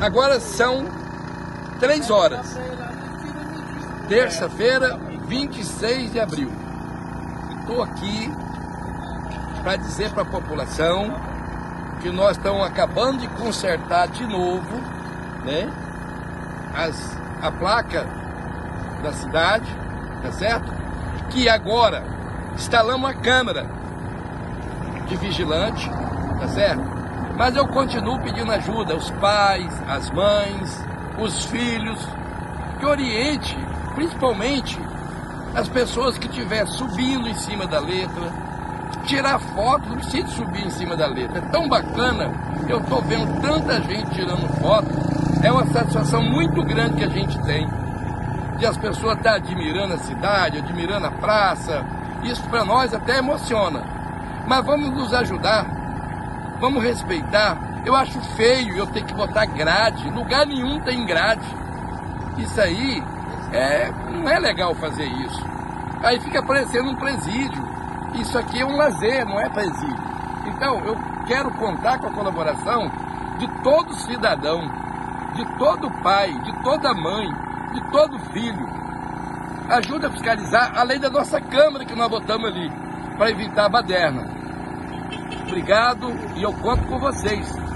Agora são três horas. Terça-feira, 26 de abril. Estou aqui para dizer para a população que nós estamos acabando de consertar de novo né, as, a placa da cidade, tá certo? Que agora instalamos a câmera de vigilante, tá certo? Mas eu continuo pedindo ajuda aos pais, às mães, os filhos, que oriente, principalmente as pessoas que estiver subindo em cima da letra, tirar foto, não precisa subir em cima da letra. É tão bacana, eu estou vendo tanta gente tirando foto, é uma satisfação muito grande que a gente tem. De as pessoas estar tá admirando a cidade, admirando a praça, isso para nós até emociona. Mas vamos nos ajudar vamos respeitar. Eu acho feio eu ter que botar grade, lugar nenhum tem grade. Isso aí é, não é legal fazer isso. Aí fica parecendo um presídio. Isso aqui é um lazer, não é presídio. Então eu quero contar com a colaboração de todo cidadão, de todo pai, de toda mãe, de todo filho. Ajuda a fiscalizar, além da nossa Câmara que nós botamos ali, para evitar a baderna. Obrigado e eu conto com vocês.